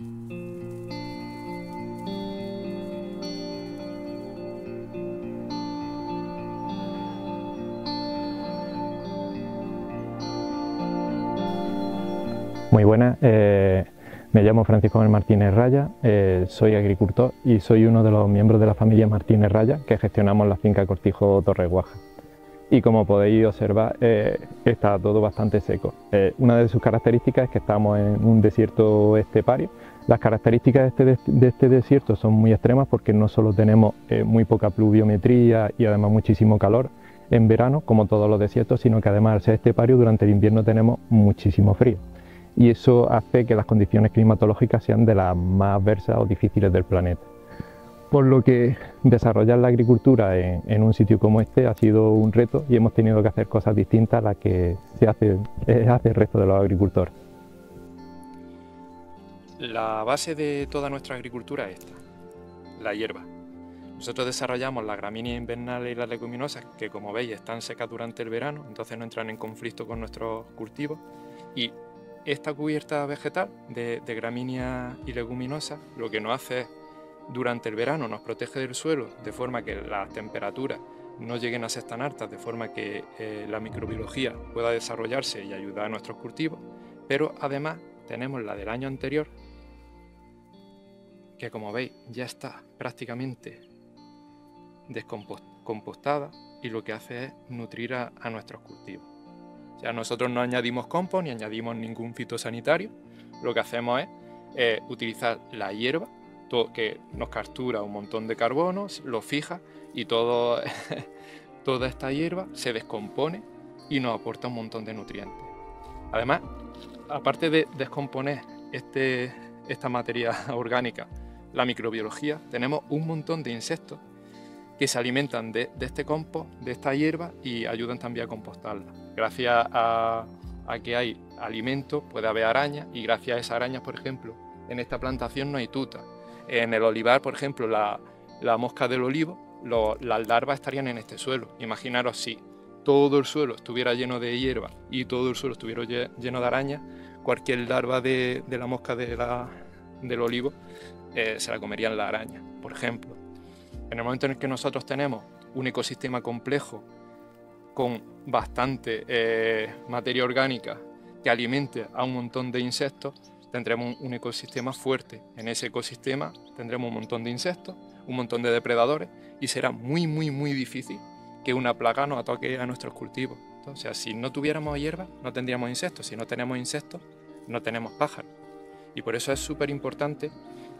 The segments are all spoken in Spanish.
Muy buenas, eh, me llamo Francisco Martínez Raya, eh, soy agricultor y soy uno de los miembros de la familia Martínez Raya que gestionamos la finca Cortijo Torre Guaja. Y como podéis observar, eh, está todo bastante seco. una de sus características es que estamos en un desierto estepario. Las características de este, de este desierto son muy extremas porque no solo tenemos muy poca pluviometría y además muchísimo calor en verano, como todos los desiertos, sino que además al ser estepario durante el invierno tenemos muchísimo frío y eso hace que las condiciones climatológicas sean de las más adversas o difíciles del planeta. Por lo que desarrollar la agricultura en, un sitio como este ha sido un reto y hemos tenido que hacer cosas distintas a las que se hace, hace el resto de los agricultores. La base de toda nuestra agricultura es esta, la hierba. Nosotros desarrollamos las gramíneas invernales y las leguminosas que como veis están secas durante el verano, entonces no entran en conflicto con nuestros cultivos y esta cubierta vegetal de, gramínea y leguminosa lo que nos hace es, durante el verano, nos protege del suelo de forma que las temperaturas no lleguen a ser tan altas, de forma que eh, la microbiología pueda desarrollarse y ayudar a nuestros cultivos, pero además tenemos la del año anterior, que como veis ya está prácticamente descompostada y lo que hace es nutrir a nuestros cultivos. O sea, nosotros no añadimos compost ni añadimos ningún fitosanitario. Lo que hacemos es eh, utilizar la hierba, que nos captura un montón de carbono, lo fija y toda esta hierba se descompone y nos aporta un montón de nutrientes. Además, aparte de descomponer este, esta materia orgánica, la microbiología, tenemos un montón de insectos que se alimentan de, este compost, de esta hierba y ayudan también a compostarla. Gracias a, que hay alimento puede haber arañas y gracias a esas arañas, por ejemplo, en esta plantación no hay tuta. En el olivar, por ejemplo, la, mosca del olivo, las larvas estarían en este suelo. Imaginaros si todo el suelo estuviera lleno de hierba y todo el suelo estuviera lleno de arañas, cualquier larva de, la mosca del olivo eh, se la comerían la araña, por ejemplo. En el momento en el que nosotros tenemos un ecosistema complejo con bastante eh, materia orgánica que alimente a un montón de insectos, tendremos un ecosistema fuerte. En ese ecosistema tendremos un montón de insectos, un montón de depredadores y será muy, muy, muy difícil que una plaga nos ataque a nuestros cultivos. O sea, si no tuviéramos hierba, no tendríamos insectos. Si no tenemos insectos, no tenemos pájaros. Y por eso es súper importante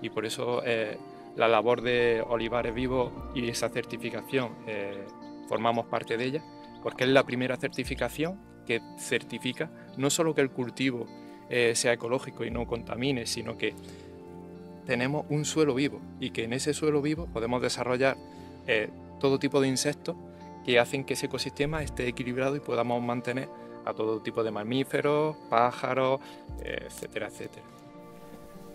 y por eso eh, la labor de Olivares Vivos y esa certificación eh, formamos parte de ella, porque es la primera certificación que certifica no solo que el cultivo eh, sea ecológico y no contamine, sino que tenemos un suelo vivo y que en ese suelo vivo podemos desarrollar eh, todo tipo de insectos que hacen que ese ecosistema esté equilibrado y podamos mantener a todo tipo de mamíferos, pájaros, etcétera, etcétera.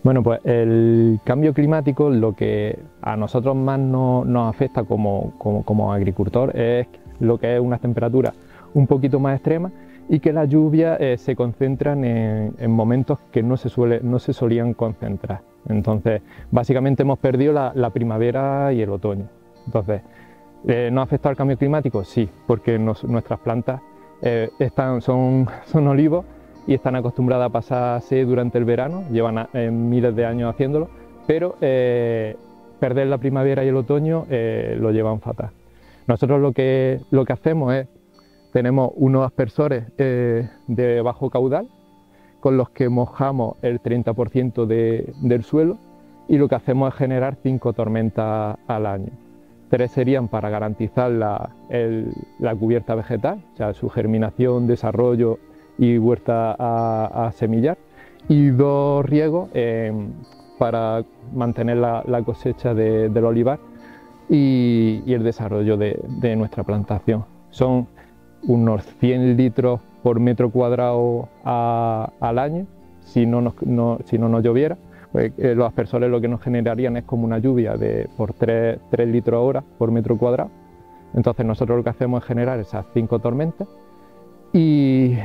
Bueno, pues el cambio climático lo que a nosotros más nos afecta como, agricultor es lo que es una temperatura un poquito más extrema y que las lluvias eh, se concentran en, momentos que no se, suele, no se solían concentrar. Entonces, básicamente hemos perdido la, primavera y el otoño. Entonces, eh, ¿nos ha afectado el cambio climático? Sí, porque nuestras plantas eh, están, son, son olivos y están acostumbradas a pasarse durante el verano, llevan eh, miles de años haciéndolo, pero perder la primavera y el otoño lo llevan fatal. Nosotros lo que, lo que hacemos es, tenemos unos aspersores de bajo caudal con los que mojamos el 30% del suelo y lo que hacemos es generar cinco tormentas al año. Tres serían para garantizar la, la cubierta vegetal, o sea, su germinación, desarrollo y huerta a, semillar y dos riegos em, para mantener la, cosecha del olivar y, el desarrollo de, nuestra plantación. Son unos 100 litros por metro cuadrado al año si no nos, si no nos lloviera. Pues, eh, los aspersores lo que nos generarían es como una lluvia de por 3, 3 litros hora por metro cuadrado. Entonces nosotros lo que hacemos es generar esas 5 tormentas y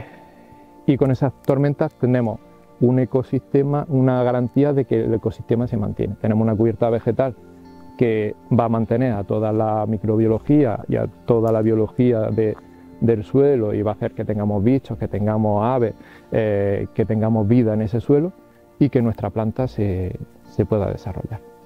y con esas tormentas tenemos un ecosistema, una garantía de que el ecosistema se mantiene. Tenemos una cubierta vegetal que va a mantener a toda la microbiología y a toda la biología del suelo y va a hacer que tengamos bichos, que tengamos aves, eh, que tengamos vida en ese suelo y que nuestra planta se pueda desarrollar.